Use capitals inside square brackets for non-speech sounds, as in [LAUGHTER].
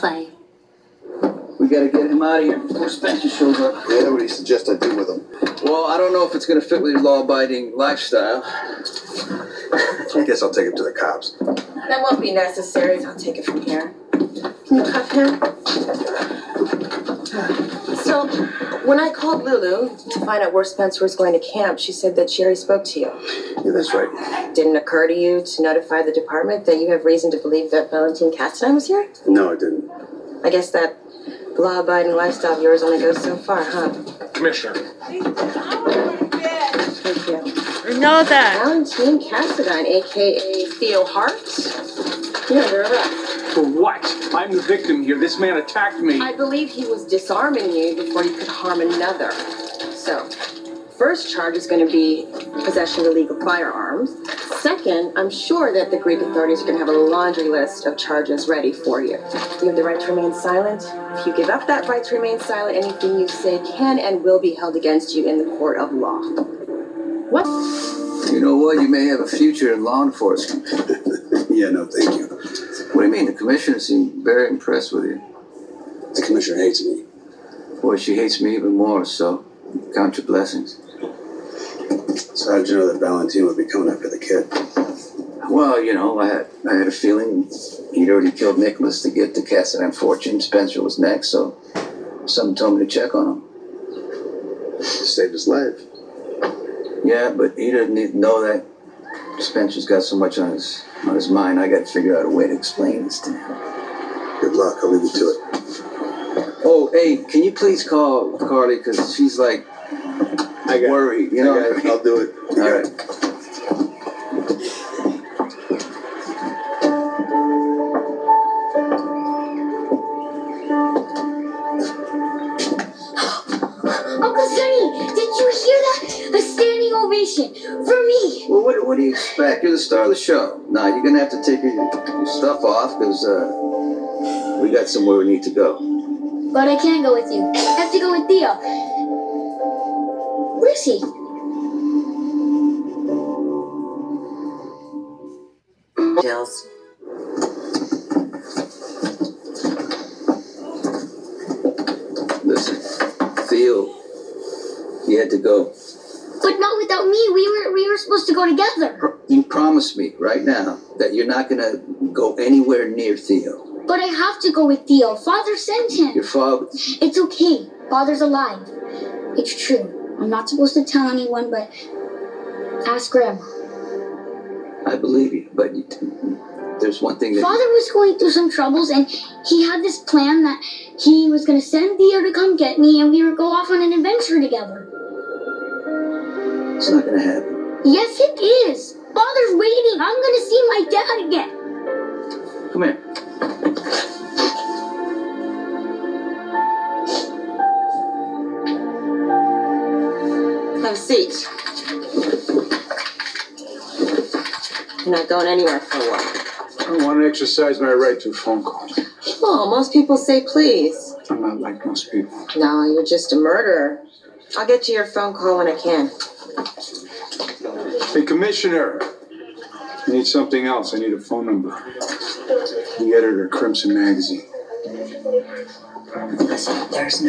play. We gotta get him out of here before Spencer shows up. Yeah, what do you suggest I do with him? Well, I don't know if it's gonna fit with your law-abiding lifestyle. I guess I'll take him to the cops. That won't be necessary. I'll take it from here. Can you cuff him? So, when I called Lulu to find out where Spencer was going to camp, she said that she already spoke to you. Yeah, that's right. Didn't occur to you to notify the department that you have reason to believe that Valentine Cassadine was here? No, I didn't. I guess that law-abiding lifestyle of yours only goes so far, huh? Commissioner, Thank you. I know that. Valentine Cassadine, aka Theo Hart. You're under arrest. for what? I'm the victim here. This man attacked me. I believe he was disarming you before you could harm another. So, first charge is going to be possession of illegal firearms. Second, I'm sure that the Greek authorities are going to have a laundry list of charges ready for you. You have the right to remain silent. If you give up that right to remain silent, anything you say can and will be held against you in the court of law. What? You know what? You may have a future in law enforcement. [LAUGHS] Yeah, no, thank you. What do you mean? The commissioner seemed very impressed with you. The commissioner hates me. Boy, she hates me even more, so count your blessings. So how did you know that Valentine would be coming after the kid? Well, you know, I had I had a feeling he'd already killed Nicholas to get the Cassadine fortune. Spencer was next, so someone told me to check on him. Saved his life. Yeah, but he didn't need to know that Spencer's got so much on his on his mind. I got to figure out a way to explain this to him. Good luck. I'll leave you to it. Oh, hey, can you please call Carly because she's like I got worried. You I know. got it. I'll do it. You All got right. it. [GASPS] Uncle Sonny, did you hear that? A standing ovation for me. Well, what, what do you expect? You're the star of the show. Now you're gonna have to take your, your stuff off because uh, we got somewhere we need to go. But I can't go with you. I have to go with Theo. Where is he? Jills. Listen, Theo, he had to go. But not without me. We were we were supposed to go together. You promise me right now that you're not gonna go anywhere near Theo. But I have to go with Theo. Father sent him. Your father. It's okay. Father's alive. It's true. I'm not supposed to tell anyone, but ask Grandma. I believe you, but you, there's one thing that. Father was going through some troubles, and he had this plan that he was going to send Theo to come get me, and we would go off on an adventure together. It's not gonna happen. Yes, it is. Father's waiting. I'm going to see my dad again. Come here. Have a seat. You're not going anywhere for a while. I want to exercise my right to a phone call. Oh, most people say please. I'm not like most people. No, you're just a murderer. I'll get you your phone call when I can. Hey, Commissioner. I need something else. I need a phone number. The editor of Crimson Magazine. Listen, there's no